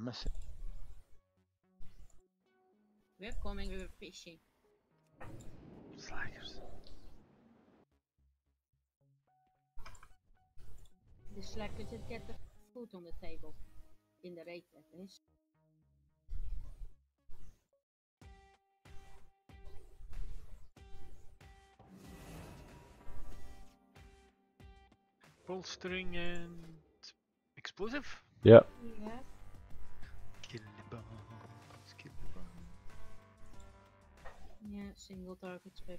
I'm missing. We're coming, we're fishing. Slackers. The slacker just get the food on the table. In the rate, that is. Bolstering and explosive. Yep. Yeah. Yeah, single target spec.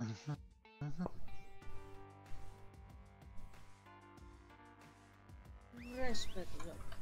Mm-hmm. Respect is up.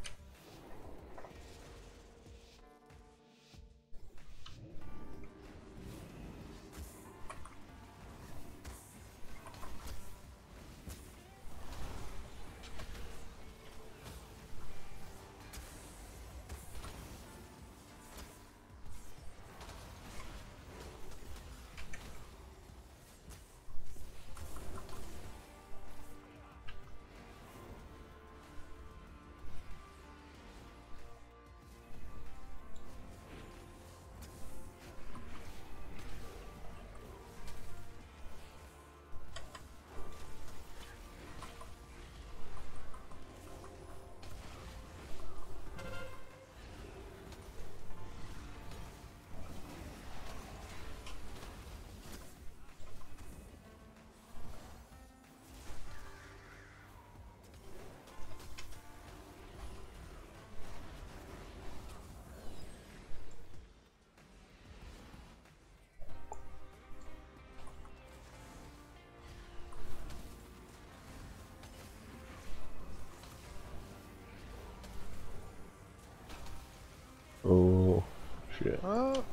Shit. Oh!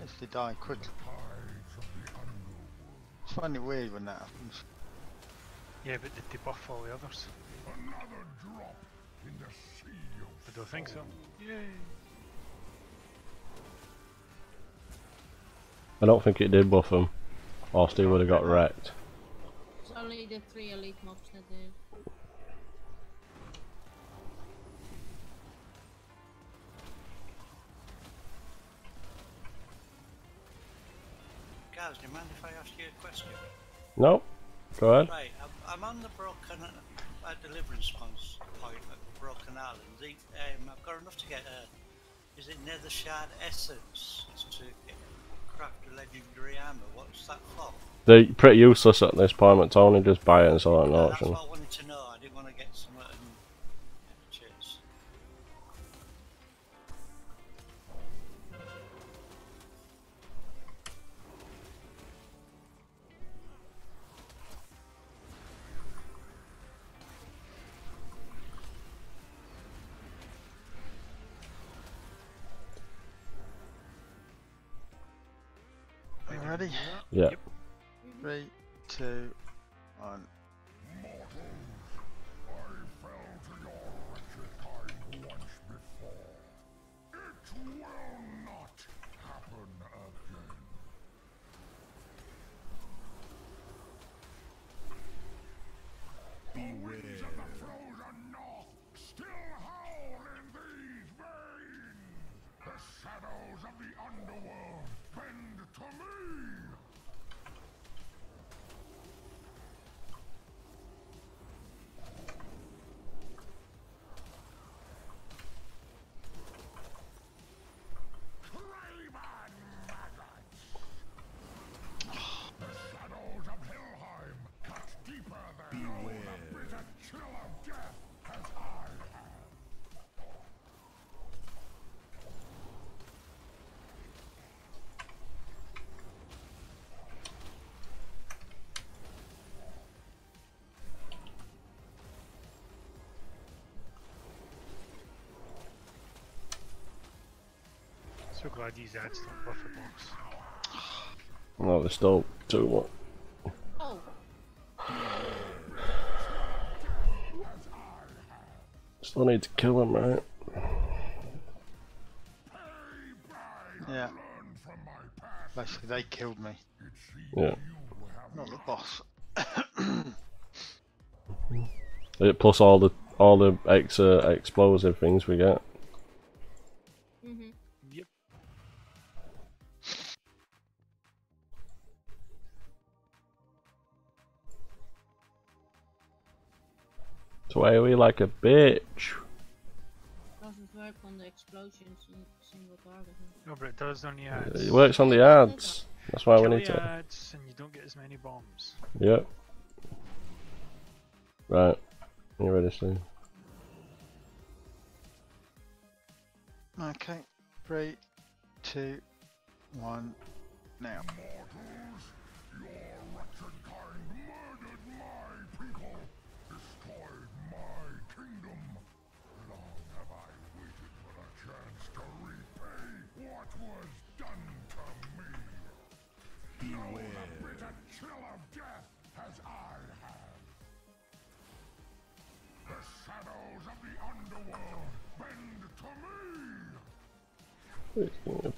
Yes, they die quick. It's funny weird when that happens. Yeah, but did they buff all the others? Another drop in the sea I don't think so. Yay! I don't think it did buff him. Or Steve would have got wrecked. It's only the three elite mobs that did. Gaz, do you mind if I ask you a question? Nope. Go ahead. Right, I'm, I'm on the Broken uh, Deliverance point at Broken Island. The, um, I've got enough to get a. Is it Nether Shard Essence to craft a legendary armor? What's that for? They're pretty useless at this point, but Tony just buy it and sell it at an Uh, auction. Ready? Yeah. Yep. Three, two, one. So glad these ads don't buff the box. No, there's still two more. Oh, Still need to kill him, right? Yeah, Learn from my past. basically they killed me, Yeah. not the boss. It plus all the all the ex uh, explosive things we get. So why are we like a bitch? Doesn't work on the explosions in single target. No, but it does on the ads. It works on the ads. That's why we need the to. ads and you don't get as many bombs. Yep. Right. You ready, Steve? Okay. Three, two, one, now. Wait, give me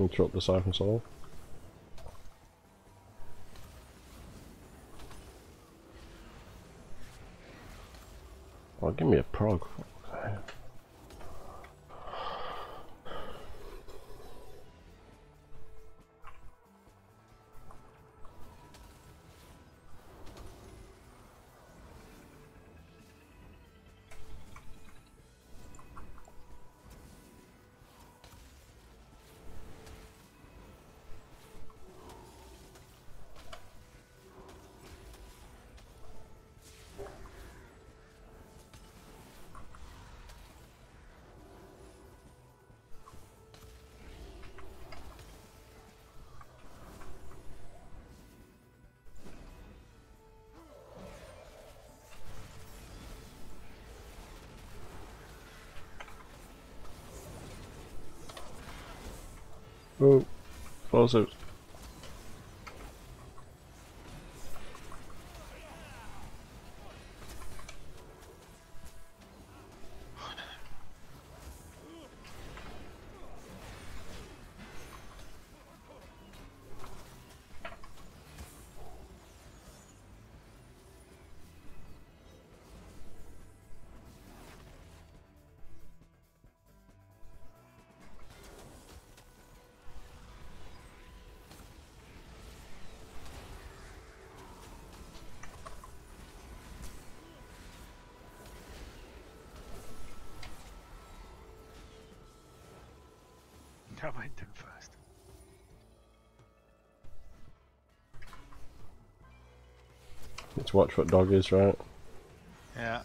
Interrupt the siphon soul. Oh, give me a prog. Oh, explosives. That went too fast. To watch what dog is, right? Yeah.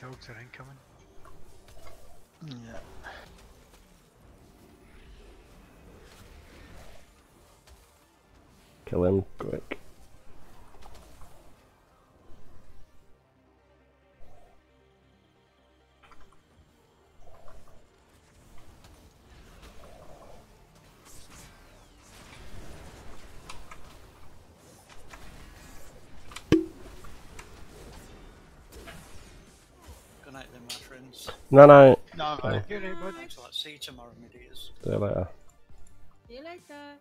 dogs are incoming. Yeah. Kill him quick. Good night then, my friends. No, no. No, Okay. Good night, bud. Thanks a lot. See you tomorrow, my dears. See you later. See you later.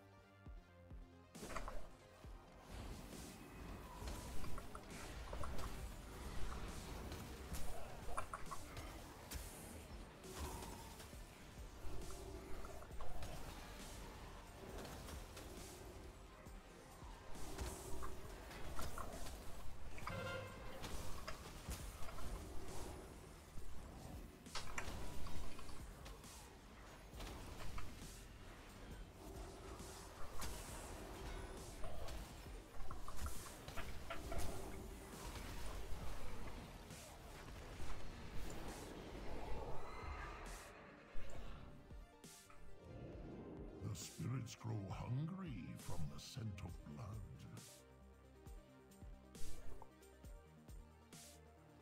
The grow hungry from the scent of blood.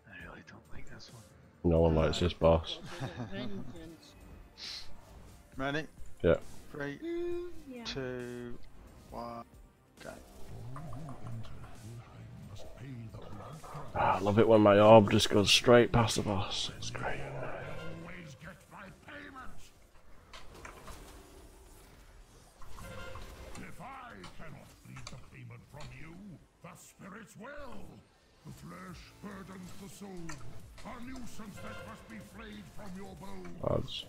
I really don't like this one. No one likes this boss. Ready? Yeah. Three, Mm, yeah. two, one, go. All who enter Helheim must pay the blood price. Ah, I love it when my orb just goes straight past the boss. It's great. Odds.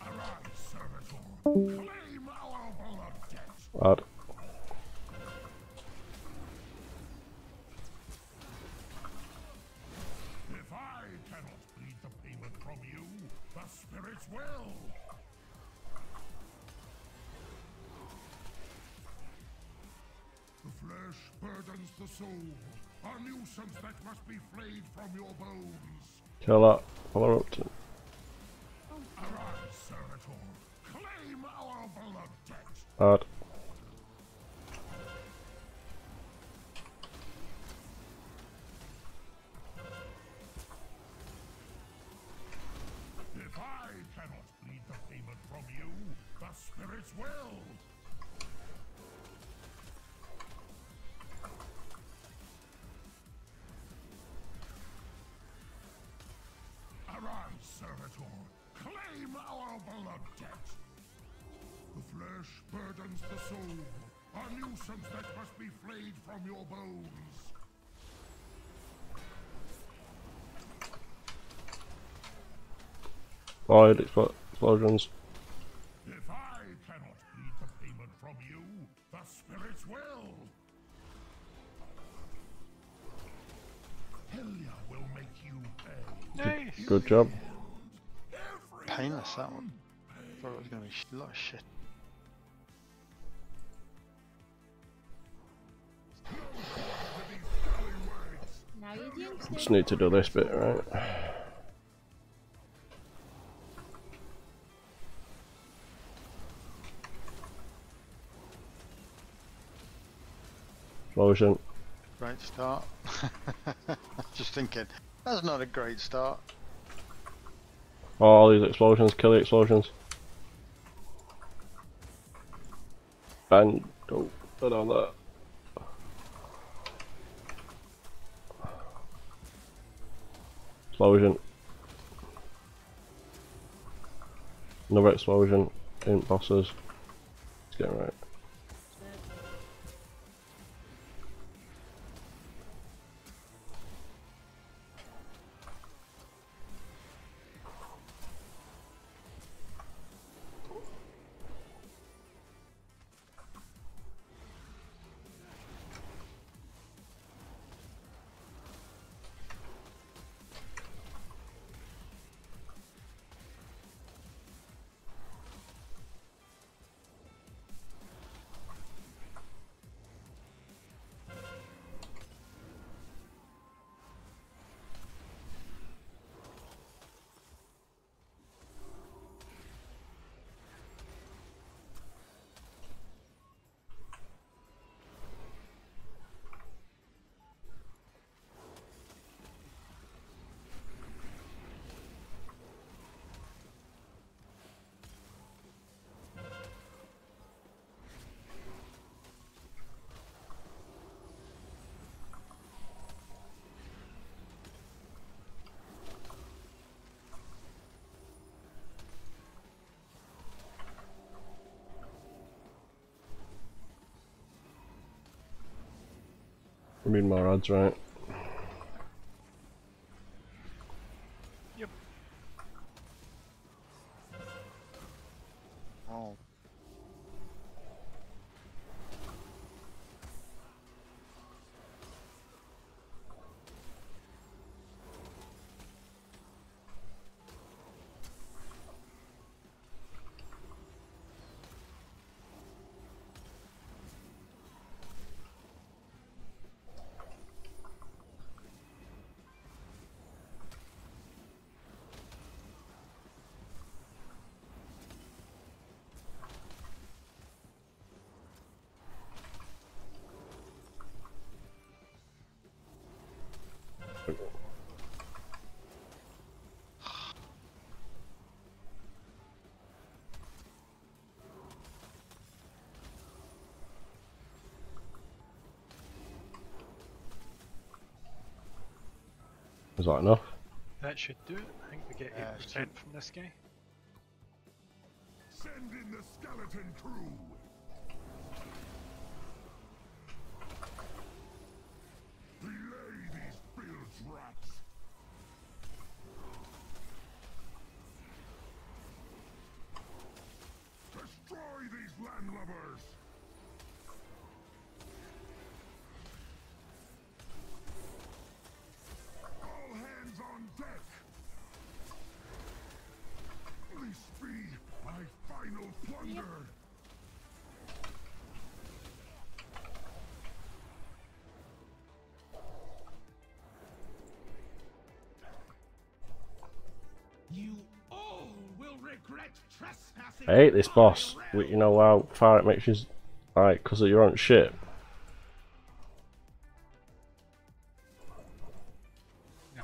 Arise, servitor. Claim our debt. Be flayed from your bones. Kill that. Follow up to. Arise. Claim our blood debt. Odd. If I cannot bleed the payment from you, the spirits will. Arise, servitor. Claim our blood debt. The flesh burdens the soul, a nuisance that must be flayed from your bones. Void expl- explosions. If I cannot bleed the payment from you, the spirits will. Helya will make you pay. Nice! Good job. Painless, that one. Thought it was going to be a lot of shit. Now you jinxed Just need to do this bit, right? Explosion. Great start. Just thinking, that's not a great start. All these explosions, kill the explosions. And don't put on that. Explosion. Another explosion in bosses. It's getting right. We need more odds, right? Is that enough? That should do it. I think we get Yeah, 8% it from this guy. Send in the skeleton crew. I hate this boss. my We- You know how far it makes you. Like, because of your own shit.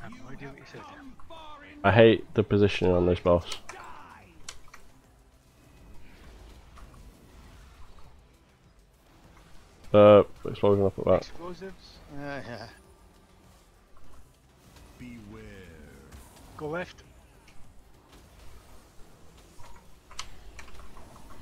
I no idea what you said there. realm. Far in I hate the positioning on this boss. die. Uh, explosion up at that. Explosives. Yeah, yeah. Beware. Go left. Explosive right back. Your fate rains down. You will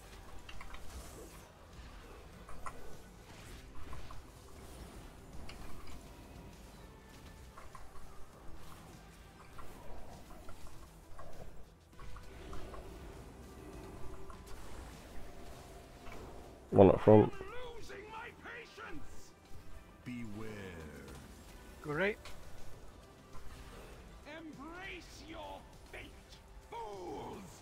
front. Losing my patience. Beware. Go right. Embrace your fate, fools.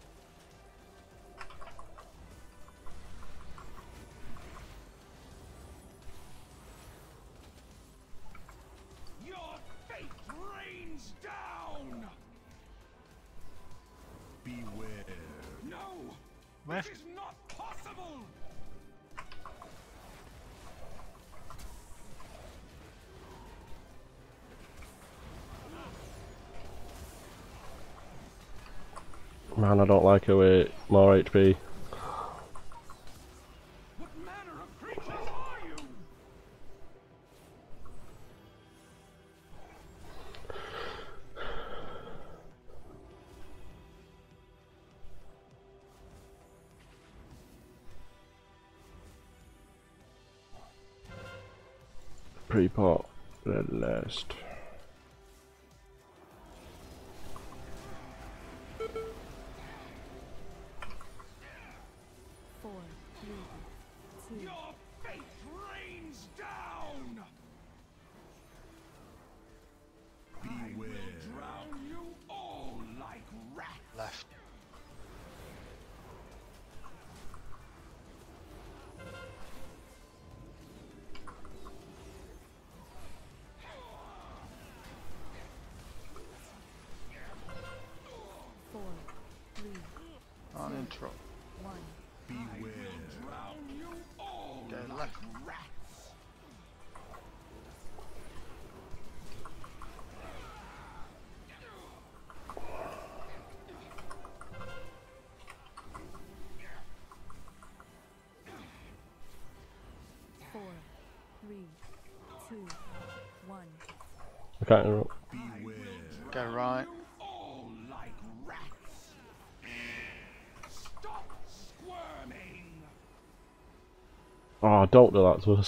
Your fate rains down. Beware. No, Left. this is not possible. Man, I don't like her with more HP. What manner of creatures are you? Pre-pot. Red last. Beware. drown you all like, rats. Four, three, two, one. I can't Don't do that to